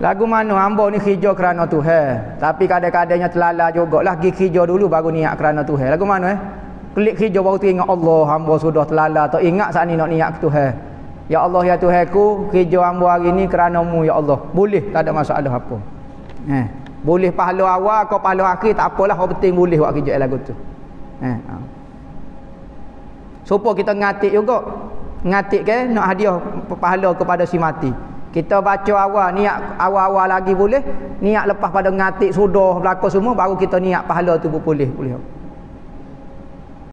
Lagu mana hamba ni kerja kerana Tuhan. Tapi kadang-kadangnya terlala juga lah. Pergi kerja dulu baru niat kerana Tuhan. Lagu mana eh? Klik kerja baru teringat Allah. Hamba sudah terlala. Tak ingat saat ni nak niat ke Tuhan. Ya Allah ya Tuhan ku. Kerja hamba hari ni kerana mu ya Allah. Boleh. Tak ada masalah apa. Eh. Boleh pahala awal. Kau pahala akhir. Tak apalah. Yang penting boleh buat kerja lagu tu. Eh. Ha. Supaya kita ngatik juga. Ngatik ke. Nak hadiah pahala kepada si mati. Kita baca awal niat awal-awal lagi boleh. Niat lepas pada ngatik sudah berlaku semua baru kita niat pahala tu boleh boleh.